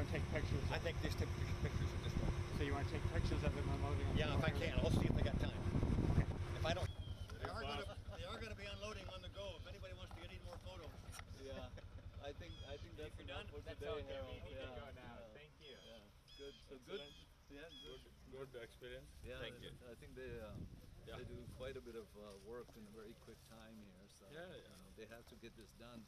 going to take pictures. I think just take pictures at this point. so you want to take pictures of them unloading? on the Yeah, if I can, I'll see if they got time. Okay. If I don't. They are gonna, they are gonna be unloading on the go, if anybody wants to get any more photos. Yeah, I think I think that's you're enough done, for that's today, okay. Harold. We need to yeah, go now. yeah, Thank you. Yeah, good. So good. Yeah, good. Good, good experience. Yeah, Thank you. I think they uh, Yeah. they do quite a bit of uh, work in a very quick time here. So Yeah, yeah. you know, they have to get this done.